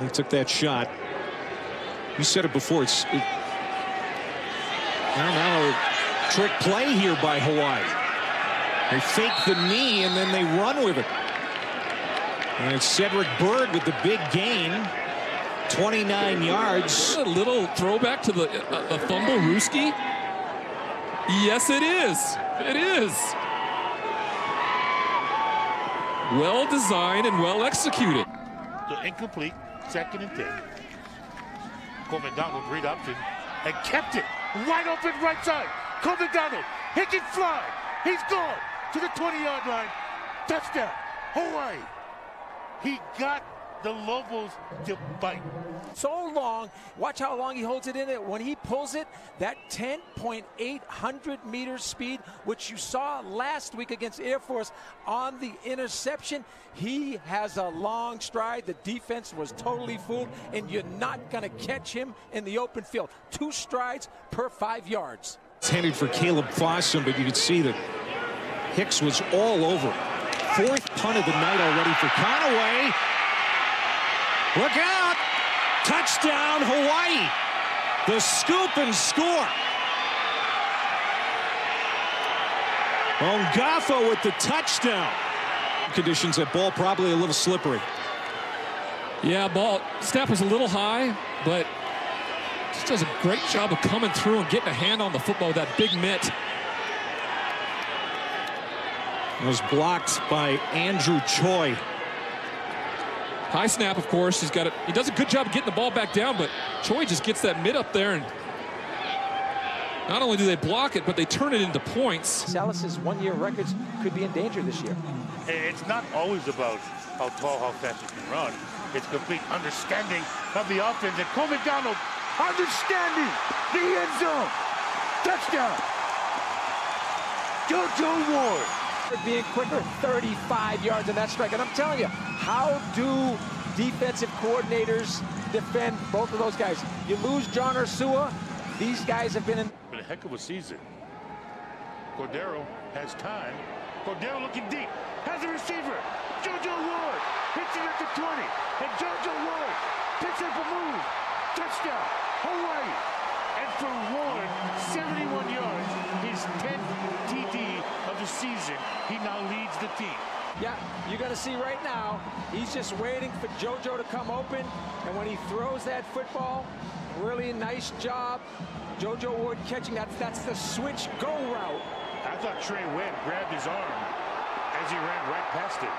They took that shot. You said it before. It's it, well, now a trick play here by Hawaii. They fake the knee and then they run with it. And it's Cedric Byrd with the big gain. 29 yards. A little throwback to the, uh, the fumblerooski. Yes, it is. It is. Well designed and well executed. The incomplete, second and 10. Cole McDonald, read option, and kept it wide open right side. Cole McDonald, he can fly. He's gone to the 20 yard line. Touchdown, Hawaii. He got the Lobos to bite. So long. Watch how long he holds it in it. When he pulls it, that 10.800 meter speed, which you saw last week against Air Force on the interception, he has a long stride. The defense was totally fooled, and you're not going to catch him in the open field. Two strides per five yards. It's headed for Caleb Fossum, but you can see that Hicks was all over. Fourth punt of the night already for Conaway. Look out! Touchdown, Hawaii! The scoop and score. Ongafo with the touchdown. Conditions that ball probably a little slippery. Yeah, ball snap was a little high, but just does a great job of coming through and getting a hand on the football with that big mitt. It was blocked by Andrew Choi. High snap, of course. He's got it. He does a good job of getting the ball back down, but Choi just gets that mid up there, and not only do they block it, but they turn it into points. Salas's one-year records could be in danger this year. It's not always about how tall, how fast you can run. It's complete understanding of the offense. And Cole McDonald understanding the end zone. Touchdown. JoJo Ward being quicker, 35 yards in that strike. And I'm telling you, how do defensive coordinators defend both of those guys? You lose John Ursua. These guys have been in. Been a heck of a season. Cordeiro has time. Cordeiro looking deep. Has a receiver. JoJo Ward hits it at the 20. And JoJo Ward picks up a move. Touchdown. Hawaii. And for Ward, 71 yards, his 10th TD season. He now leads the team. Yeah, you're going to see right now, he's just waiting for JoJo to come open. And when he throws that football, really nice job. JoJo Ward catching that. That's the switch go route. I thought Trey Webb grabbed his arm as he ran right past it.